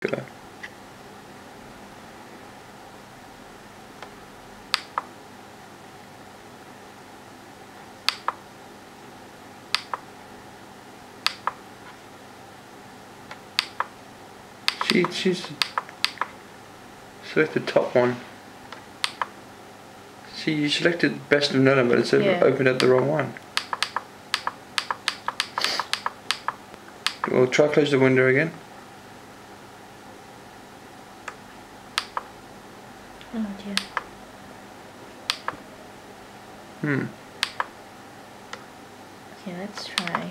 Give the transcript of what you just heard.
Go. She, she's select the top one. See, you selected best of none, but it's Yeah. opened up the wrong one. Well, try close the window again. Oh dear. Hmm. Okay, let's try.